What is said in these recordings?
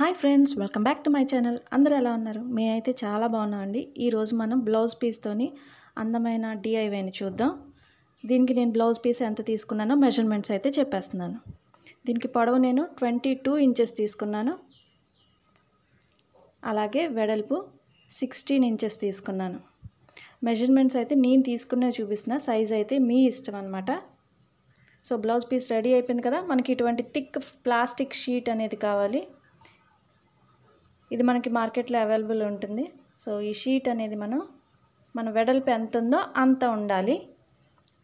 Hi friends welcome back to my channel. అందరూ ఎలా ఉన్నారు? మేమైతే చాలా బాగున్నామండి ఈరోజు మనం బ్లౌజ్ పీస్తోని అందమైన డిఐవైని చూద్దాం. దీనికి నేను బ్లౌజ్ పీస్ ఎంత తీసుకున్నానో మెజర్మెంట్స్ అయితే చెప్పేస్తున్నాను. దీనికి పొడవు నేను ట్వంటీ టూ ఇంచెస్ తీసుకున్నాను. అలాగే వెడల్పు సిక్స్టీన్ ఇంచెస్ తీసుకున్నాను. మెజర్మెంట్స్ అయితే నేను తీసుకునే చూపిస్తున్న సైజ్ అయితే మీ ఇష్టం అనమాట సో బ్లౌజ్ పీస్ రెడీ అయిపోయింది కదా? మనకి ఇటువంటి థిక్ ప్లాస్టిక్ షీట్ అనేది కావాలి. ఇది మనకి మార్కెట్లో అవైలబుల్ ఉంటుంది. సో ఈ షీట్ అనేది మనం మన వెడల్పు ఎంత ఉందో అంత ఉండాలి.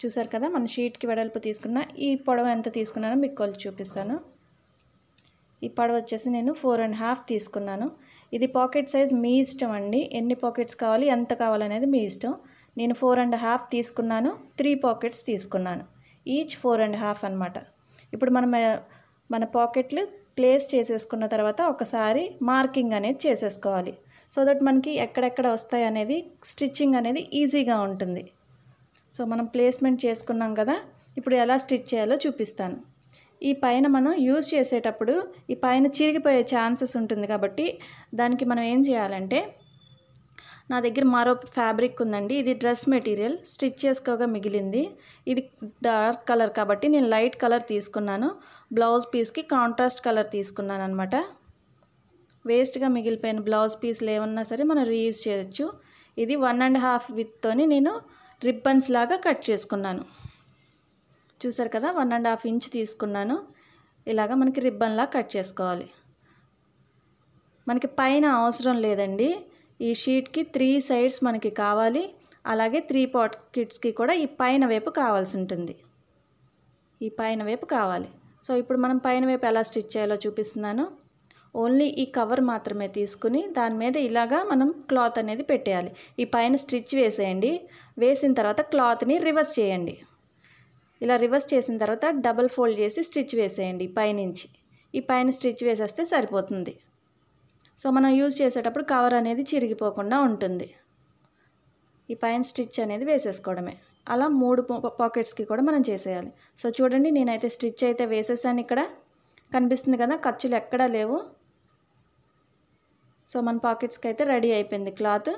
చూసారు కదా మన షీట్కి వెడల్పు తీసుకున్న ఈ పొడవు ఎంత తీసుకున్నానో మీకు కొలిచి చూపిస్తాను. ఈ పొడవు వచ్చేసి నేను ఫోర్ అండ్ హాఫ్ తీసుకున్నాను. ఇది పాకెట్ సైజ్ మీ ఇష్టం అండి. ఎన్ని పాకెట్స్ కావాలి ఎంత కావాలనేది మీ ఇష్టం. నేను ఫోర్ అండ్ హాఫ్ తీసుకున్నాను త్రీ పాకెట్స్ తీసుకున్నాను. ఈచ్ ఫోర్ అండ్ హాఫ్ అనమాట ఇప్పుడు మనం మన పాకెట్లు ప్లేస్ చేసేసుకున్న తర్వాత ఒకసారి మార్కింగ్ అనేది చేసేసుకోవాలి. సో దట్ మనకి ఎక్కడెక్కడ వస్తాయి అనేది స్టిచ్చింగ్ అనేది ఈజీగా ఉంటుంది. సో మనం ప్లేస్మెంట్ చేసుకున్నాం కదా ఇప్పుడు ఎలా స్టిచ్ చేయాలో చూపిస్తాను. ఈ పైన మనం యూజ్ చేసేటప్పుడు ఈ పైన చిరిగిపోయే ఛాన్సెస్ ఉంటుంది కాబట్టి దానికి మనం ఏం చేయాలంటే నా దగ్గర మరో ఫ్యాబ్రిక్ ఉందండి. ఇది డ్రెస్ మెటీరియల్. స్టిచ్ చేసుకోగా మిగిలింది. ఇది డార్క్ కలర్ కాబట్టి నేను లైట్ కలర్ తీసుకున్నాను. బ్లౌజ్ పీస్కి కాంట్రాస్ట్ కలర్ తీసుకున్నాను అనమాట వేస్ట్గా మిగిలిపోయిన బ్లౌజ్ పీస్లు ఏమన్నా సరే మనం రీయూజ్ చేయొచ్చు. ఇది వన్ అండ్ హాఫ్ విత్తోని నేను రిబ్బన్స్ లాగా కట్ చేసుకున్నాను. చూసారు కదా? వన్ అండ్ హాఫ్ ఇంచ్ తీసుకున్నాను. ఇలాగ మనకి రిబ్బన్లా కట్ చేసుకోవాలి. మనకి పైన అవసరం లేదండి. ఈ షీట్కి త్రీ సైడ్స్ మనకి కావాలి. అలాగే త్రీ పాకెట్స్కి కూడా ఈ పైన వైపు కావాల్సి ఉంటుంది ఈ పైన వైపు కావాలి. సో ఇప్పుడు మనం పైన వైపు ఎలా స్టిచ్ చేయాలో చూపిస్తున్నాను. ఓన్లీ ఈ కవర్ మాత్రమే తీసుకుని దాని మీద ఇలాగా మనం క్లాత్ అనేది పెట్టేయాలి. ఈ పైన స్టిచ్ వేసేయండి. వేసిన తర్వాత క్లాత్ని రివర్స్ చేయండి. ఇలా రివర్స్ చేసిన తర్వాత డబల్ ఫోల్డ్ చేసి స్టిచ్ వేసేయండి పైనుంచి. ఈ పైన స్టిచ్ వేసేస్తే సరిపోతుంది. సో మనం యూజ్ చేసేటప్పుడు కవర్ అనేది చిరిగిపోకుండా ఉంటుంది. ఈ పైన స్టిచ్ అనేది వేసేసుకోవడమే. అలా మూడు పాకెట్స్కి కూడా మనం చేసేయాలి. సో చూడండి నేనైతే స్టిచ్ అయితే వేసేసాను ఇక్కడ. కనిపిస్తుంది కదా ఖర్చులు ఎక్కడా లేవు. సో మన పాకెట్స్కి అయితే రెడీ అయిపోయింది క్లాత్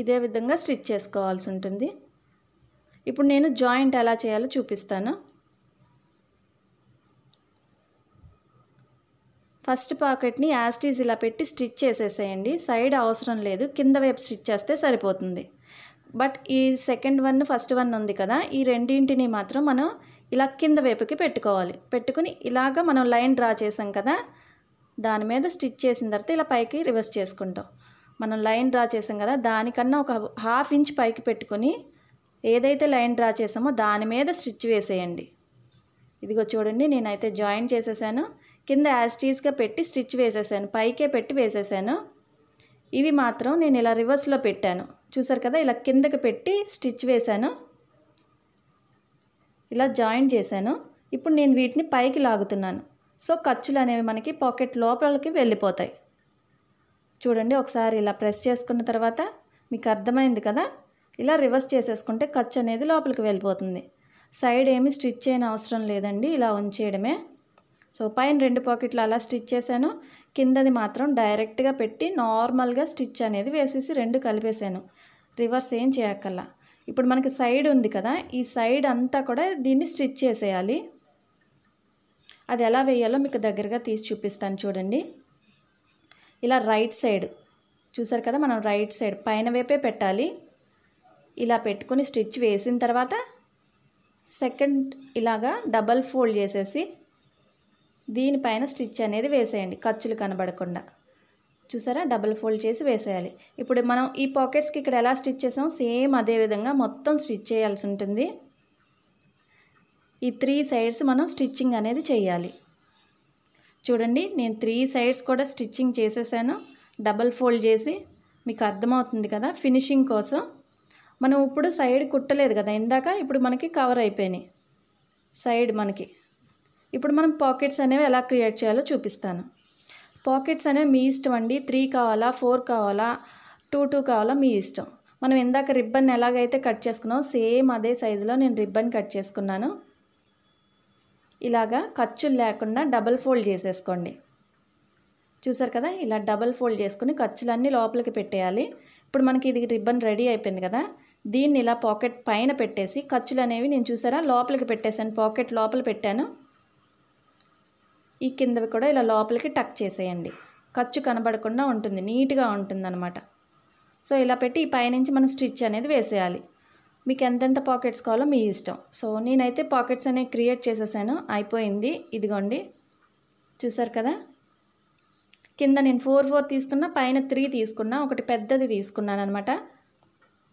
ఇదే విధంగా స్టిచ్ చేసుకోవాల్సి ఉంటుంది. ఇప్పుడు నేను జాయింట్ ఎలా చేయాలో చూపిస్తాను. ఫస్ట్ పాకెట్ని యాస్టీజ్ ఇలా పెట్టి స్టిచ్ చేసేసేయండి. సైడ్ అవసరం లేదు. కింద వైపు స్టిచ్ చేస్తే సరిపోతుంది. బట్ ఈ సెకండ్ వన్ ఫస్ట్ వన్ ఉంది కదా ఈ రెండింటిని మాత్రం మనం ఇలా కింద వైపుకి పెట్టుకోవాలి. పెట్టుకుని ఇలాగ మనం లైన్ డ్రా చేసాం కదా దాని మీద స్టిచ్ చేసిన తర్వాత ఇలా పైకి రివర్స్ చేసుకుంటాం. మనం లైన్ డ్రా చేసాం కదా దానికన్నా ఒక హాఫ్ ఇంచ్ పైకి పెట్టుకొని ఏదైతే లైన్ డ్రా చేసామో దాని మీద స్టిచ్ వేసేయండి. ఇదిగో చూడండి నేనైతే జాయిన్ చేసేసాను. కింద యాస్టీస్గా పెట్టి స్టిచ్ వేసేసాను. పైకే పెట్టి వేసేసాను. ఇవి మాత్రం నేను ఇలా రివర్స్లో పెట్టాను. చూసారు కదా ఇలా కిందకి పెట్టి స్టిచ్ వేశాను ఇలా జాయిన్ చేశాను. ఇప్పుడు నేను వీటిని పైకి లాగుతున్నాను. సో ఖర్చులు అనేవి మనకి పాకెట్ లోపలికి వెళ్ళిపోతాయి. చూడండి ఒకసారి ఇలా ప్రెస్ చేసుకున్న తర్వాత మీకు అర్థమైంది కదా? ఇలా రివర్స్ చేసేసుకుంటే ఖర్చు అనేది లోపలికి వెళ్ళిపోతుంది. సైడ్ ఏమి స్టిచ్ చేయని అవసరం లేదండి. ఇలా ఉంచేయడమే. సో పైన రెండు పాకెట్లు అలా స్టిచ్ చేశాను. కిందది మాత్రం డైరెక్ట్గా పెట్టి నార్మల్గా స్టిచ్ అనేది వేసేసి రెండు కలిపేశాను. రివర్స్ ఏం చేయక్కల్లా ఇప్పుడు మనకి సైడ్ ఉంది కదా ఈ సైడ్ అంతా కూడా దీన్ని స్టిచ్ చేసేయాలి. అది ఎలా వేయాలో మీకు దగ్గరగా తీసి చూపిస్తాను చూడండి. ఇలా రైట్ సైడ్ చూసారు కదా మనం రైట్ సైడ్ పైన వైపే పెట్టాలి. ఇలా పెట్టుకుని స్టిచ్ వేసిన తర్వాత సెకండ్ ఇలాగా డబల్ ఫోల్డ్ చేసేసి దీనిపైన స్టిచ్ అనేది వేసేయండి. ఖర్చులు కనబడకుండా. చూసారా? డబల్ ఫోల్డ్ చేసి వేసేయాలి. ఇప్పుడు మనం ఈ పాకెట్స్కి ఇక్కడ ఎలా స్టిచ్ చేసాం సేమ్ అదే విధంగా మొత్తం స్టిచ్ చేయాల్సి ఉంటుంది. ఈ త్రీ సైడ్స్ మనం స్టిచ్చింగ్ అనేది చేయాలి. చూడండి నేను త్రీ సైడ్స్ కూడా స్టిచ్చింగ్ చేసేసాను. డబల్ ఫోల్డ్ చేసి మీకు అర్థమవుతుంది కదా ఫినిషింగ్ కోసం. మనం ఇప్పుడు సైడ్ కుట్టలేదు కదా ఇందాక ఇప్పుడు మనకి కవర్ అయిపోయినాయి. సైడ్ మనకి. ఇప్పుడు మనం పాకెట్స్ అనేవి ఎలా క్రియేట్ చేయాలో చూపిస్తాను. పాకెట్స్ అనేవి మీ ఇష్టం అండి. త్రీ కావాలా ఫోర్ కావాలా టూ టూ కావాలా మీ ఇష్టం. మనం ఇందాక రిబ్బన్ ఎలాగైతే కట్ చేసుకున్నామో సేమ్ అదే సైజులో నేను రిబ్బన్ కట్ చేసుకున్నాను. ఇలాగా ఖర్చులు లేకుండా డబల్ ఫోల్డ్ చేసేసుకోండి. చూసారు కదా? ఇలా డబల్ ఫోల్డ్ చేసుకుని ఖర్చులన్నీ లోపలికి పెట్టేయాలి. ఇప్పుడు మనకి ఇది రిబ్బన్ రెడీ అయిపోయింది కదా? దీన్ని ఇలా పాకెట్ పైన పెట్టేసి ఖర్చులు అనేవి నేను చూసారా? లోపలికి పెట్టేశాను. పాకెట్ లోపల పెట్టాను. ఈ కిందవి కూడా ఇలా లోపలికి టక్ చేసేయండి. ఖర్చు కనబడకుండా ఉంటుంది నీట్గా ఉంటుందన్నమాట. సో ఇలా పెట్టి ఈ పైనుంచి మనం స్టిచ్ అనేది వేసేయాలి. మీకు ఎంతెంత పాకెట్స్ కావాలో మీ ఇష్టం. సో నేనైతే పాకెట్స్ అనేవి క్రియేట్ చేసేసాను. అయిపోయింది. ఇదిగోండి. చూసారు కదా? కింద నేను ఫోర్ ఫోర్ తీసుకున్నా పైన త్రీ తీసుకున్నా ఒకటి పెద్దది తీసుకున్నాను అనమాట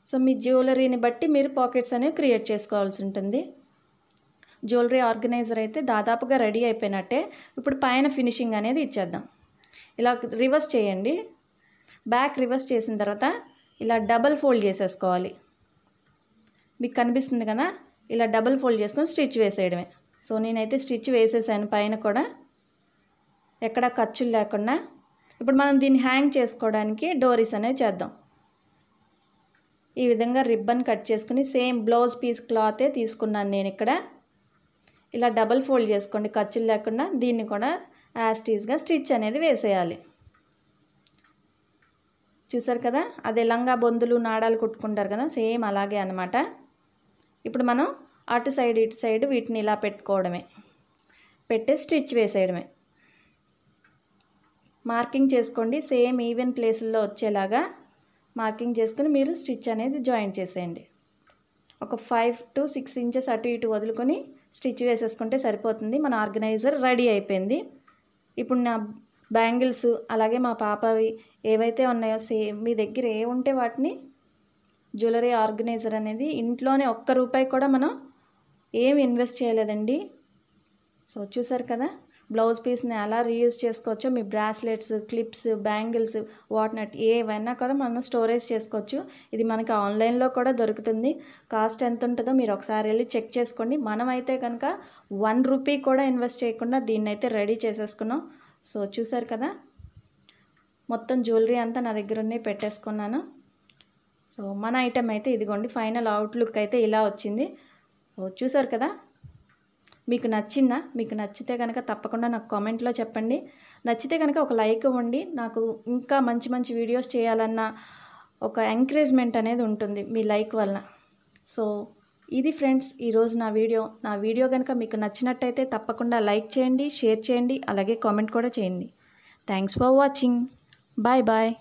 సో మీ జ్యువెలరీని బట్టి మీరు పాకెట్స్ అనేవి క్రియేట్ చేసుకోవాల్సి ఉంటుంది. జ్యువెలరీ ఆర్గనైజర్ అయితే దాదాపుగా రెడీ అయిపోయినట్టే. ఇప్పుడు పైన ఫినిషింగ్ అనేది ఇచ్చేద్దాం. ఇలా రివర్స్ చేయండి. బ్యాక్ రివర్స్ చేసిన తర్వాత ఇలా డబల్ ఫోల్డ్ చేసేసుకోవాలి. మీకు కనిపిస్తుంది కదా? ఇలా డబల్ ఫోల్డ్ చేసుకొని స్టిచ్ వేసేయడమే. సో నేనైతే స్టిచ్ వేసేసాను పైన కూడా. ఎక్కడ ఖర్చులు లేకుండా. ఇప్పుడు మనం దీన్ని హ్యాంగ్ చేసుకోవడానికి డోరీస్ అనేవి చేద్దాం. ఈ విధంగా రిబ్బన్ కట్ చేసుకుని సేమ్ బ్లౌజ్ పీస్ క్లాతే తీసుకున్నాను నేను ఇక్కడ. ఇలా డబల్ ఫోల్డ్ చేసుకోండి ఖర్చులు లేకుండా దీన్ని కూడా యాస్టీజ్గా స్టిచ్ అనేది వేసేయాలి. చూసారు కదా? అదే లంగా బొందులు నాడాలు కుట్టుకుంటారు కదా? సేమ్ అలాగే అనమాట ఇప్పుడు మనం అటు సైడ్ ఇటు సైడ్ వీటిని ఇలా పెట్టుకోవడమే. పెట్టి స్టిచ్ వేసేయడమే. మార్కింగ్ చేసుకోండి సేమ్ ఈవెన్ ప్లేస్లో వచ్చేలాగా మార్కింగ్ చేసుకుని మీరు స్టిచ్ అనేది జాయిన్ చేసేయండి. ఒక ఫైవ్ టు సిక్స్ ఇంచెస్ అటు ఇటు వదులుకొని స్టిచ్ వేసేసుకుంటే సరిపోతుంది. మన ఆర్గనైజర్ రెడీ అయిపోయింది. ఇప్పుడు నా బ్యాంగిల్స్ అలాగే మా పాపవి ఏవైతే ఉన్నాయో సేమ్ మీ దగ్గర ఏ ఉంటే వాటిని జ్యువెలరీ ఆర్గనైజర్ అనేది ఇంట్లోనే ఒక్క రూపాయి కూడా మనం ఏం ఇన్వెస్ట్ చేయలేదండి. సో చూసారు కదా? బ్లౌజ్ పీస్ని ఎలా రీయూజ్ చేసుకోవచ్చో మీ బ్రాస్లెట్స్ క్లిప్స్ బ్యాంగిల్స్ వాట్నట్ ఏవైనా కూడా మనం స్టోరేజ్ చేసుకోవచ్చు. ఇది మనకి ఆన్లైన్లో కూడా దొరుకుతుంది. కాస్ట్ ఎంత ఉంటుందో మీరు ఒకసారి వెళ్ళి చెక్ చేసుకోండి. మనం అయితే కనుక వన్ రూపీ కూడా ఇన్వెస్ట్ చేయకుండా దీన్ని అయితే రెడీ చేసేసుకున్నాం. సో చూసారు కదా? మొత్తం జ్యువెలరీ అంతా నా దగ్గర ఉన్నాయి పెట్టేసుకున్నాను. సో మన ఐటెం అయితే ఇదిగోండి. ఫైనల్ అవుట్లుక్ అయితే ఇలా వచ్చింది. చూసారు కదా? మీకు నచ్చిందా? మీకు నచ్చితే కనుక తప్పకుండా నాకు కామెంట్లో చెప్పండి. నచ్చితే కనుక ఒక లైక్ ఇవ్వండి. నాకు ఇంకా మంచి మంచి వీడియోస్ చేయాలన్న ఒక ఎంకరేజ్మెంట్ అనేది ఉంటుంది మీ లైక్ వలన. సో ఇది ఫ్రెండ్స్ ఈరోజు నా వీడియో. నా వీడియో కనుక మీకు నచ్చినట్టయితే తప్పకుండా లైక్ చేయండి షేర్ చేయండి అలాగే కామెంట్ కూడా చేయండి. Thanks for watching. Bye bye.